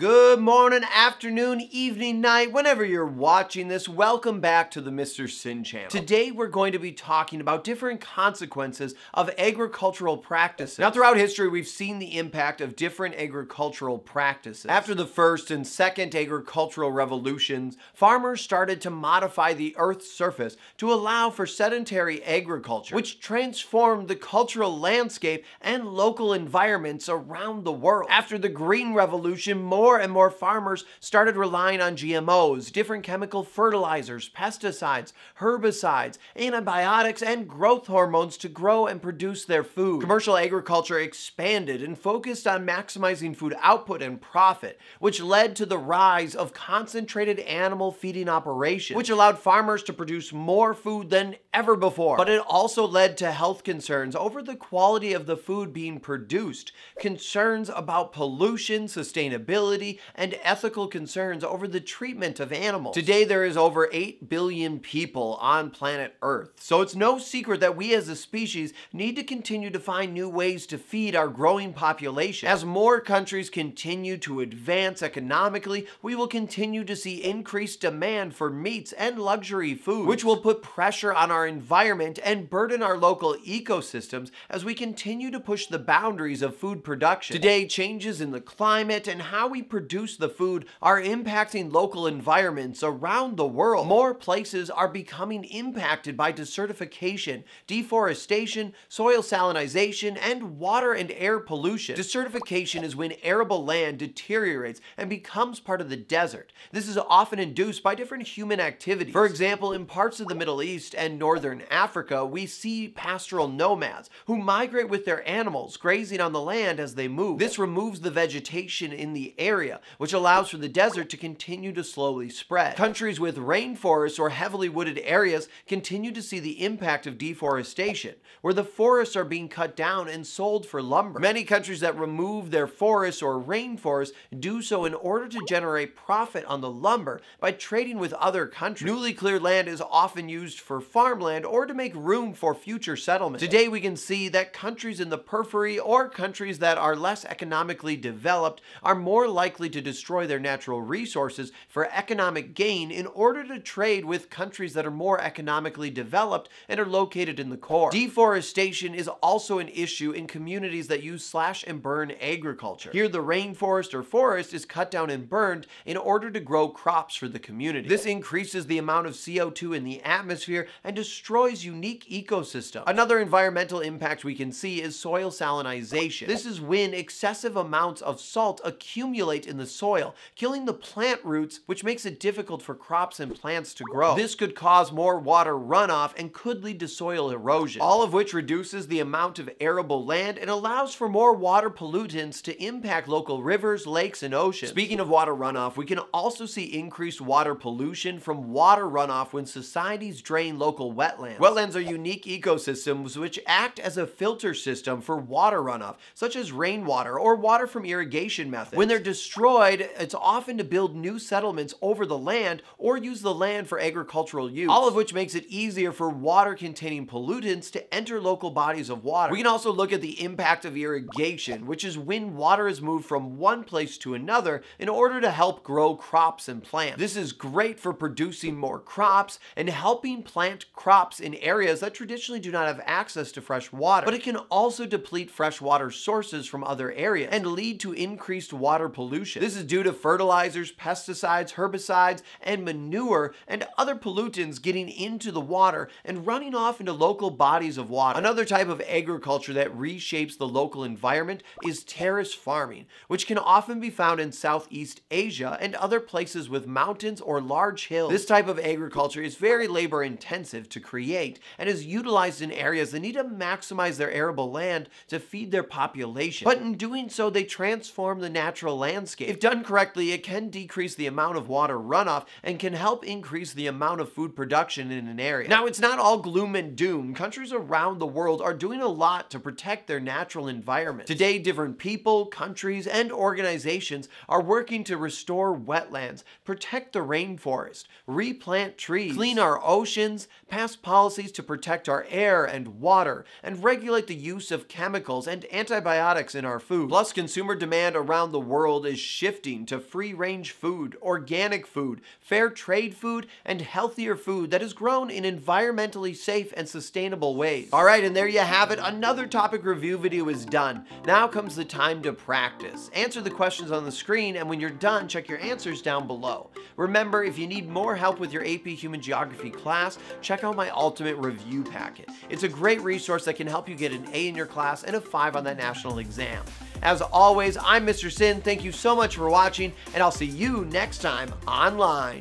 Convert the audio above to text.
Good morning, afternoon, evening, night, whenever you're watching this, welcome back to the Mr. Sinn channel. Today we're going to be talking about different consequences of agricultural practices. Now throughout history we've seen the impact of different agricultural practices. After the first and second agricultural revolutions, farmers started to modify the earth's surface to allow for sedentary agriculture, which transformed the cultural landscape and local environments around the world. After the Green Revolution, more more and more farmers started relying on GMOs, different chemical fertilizers, pesticides, herbicides, antibiotics, and growth hormones to grow and produce their food. Commercial agriculture expanded and focused on maximizing food output and profit, which led to the rise of concentrated animal feeding operations, which allowed farmers to produce more food than ever before. But it also led to health concerns over the quality of the food being produced, concerns about pollution, sustainability, and ethical concerns over the treatment of animals. Today, there is over 8 billion people on planet Earth, so it's no secret that we as a species need to continue to find new ways to feed our growing population. As more countries continue to advance economically, we will continue to see increased demand for meats and luxury foods, which will put pressure on our environment and burden our local ecosystems as we continue to push the boundaries of food production. Today, changes in the climate and how we produce the food are impacting local environments around the world. More places are becoming impacted by desertification, deforestation, soil salinization, and water and air pollution. Desertification is when arable land deteriorates and becomes part of the desert. This is often induced by different human activities. For example, in parts of the Middle East and Northern Africa, we see pastoral nomads who migrate with their animals, grazing on the land as they move. This removes the vegetation in the area, which allows for the desert to continue to slowly spread. Countries with rainforests or heavily wooded areas continue to see the impact of deforestation, where the forests are being cut down and sold for lumber. Many countries that remove their forests or rainforests do so in order to generate profit on the lumber by trading with other countries. Newly cleared land is often used for farmland or to make room for future settlement. Today we can see that countries in the periphery or countries that are less economically developed are more likely to destroy their natural resources for economic gain in order to trade with countries that are more economically developed and are located in the core. Deforestation is also an issue in communities that use slash and burn agriculture. Here, the rainforest or forest is cut down and burned in order to grow crops for the community. This increases the amount of CO2 in the atmosphere and destroys unique ecosystems. Another environmental impact we can see is soil salinization. This is when excessive amounts of salt accumulate accumulate in the soil, killing the plant roots, which makes it difficult for crops and plants to grow. This could cause more water runoff and could lead to soil erosion, all of which reduces the amount of arable land and allows for more water pollutants to impact local rivers, lakes, and oceans. Speaking of water runoff, we can also see increased water pollution from water runoff when societies drain local wetlands. Wetlands are unique ecosystems which act as a filter system for water runoff, such as rainwater or water from irrigation methods. When they're destroyed, it's often to build new settlements over the land or use the land for agricultural use, all of which makes it easier for water containing pollutants to enter local bodies of water. We can also look at the impact of irrigation, which is when water is moved from one place to another in order to help grow crops and plants. This is great for producing more crops and helping plant crops in areas that traditionally do not have access to fresh water, but it can also deplete freshwater sources from other areas and lead to increased water pollution pollution. This is due to fertilizers, pesticides, herbicides, and manure and other pollutants getting into the water and running off into local bodies of water. Another type of agriculture that reshapes the local environment is terrace farming, which can often be found in Southeast Asia and other places with mountains or large hills. This type of agriculture is very labor intensive to create and is utilized in areas that need to maximize their arable land to feed their population. But in doing so, they transform the natural land landscape. If done correctly, it can decrease the amount of water runoff and can help increase the amount of food production in an area. Now, it's not all gloom and doom. Countries around the world are doing a lot to protect their natural environment. Today, different people, countries, and organizations are working to restore wetlands, protect the rainforest, replant trees, clean our oceans, pass policies to protect our air and water, and regulate the use of chemicals and antibiotics in our food. Plus, consumer demand around the world world is shifting to free range food, organic food, fair trade food, and healthier food that is grown in environmentally safe and sustainable ways. All right, and there you have it. Another topic review video is done. Now comes the time to practice. Answer the questions on the screen, and when you're done, check your answers down below. Remember, if you need more help with your AP Human Geography class, check out my Ultimate Review Packet. It's a great resource that can help you get an A in your class and a 5 on that national exam. As always, I'm Mr. Sinn. Thank you so much for watching, and I'll see you next time online.